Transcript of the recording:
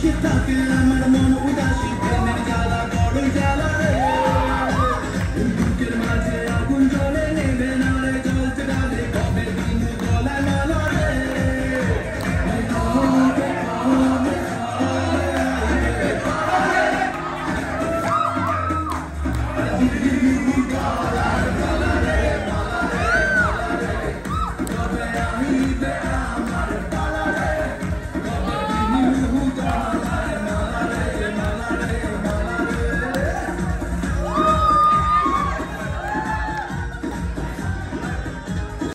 que está the la Yeah.